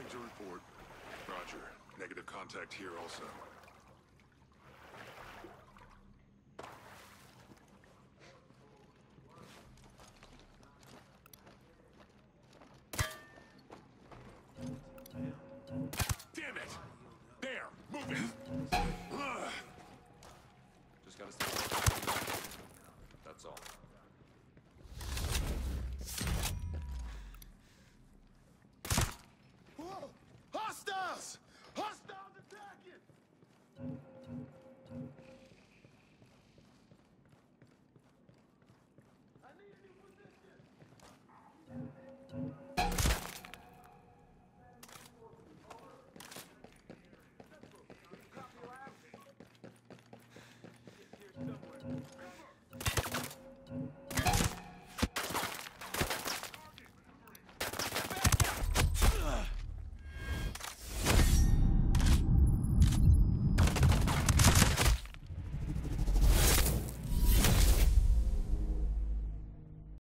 Nothing to report. Roger. Negative contact here also. us! Hostile!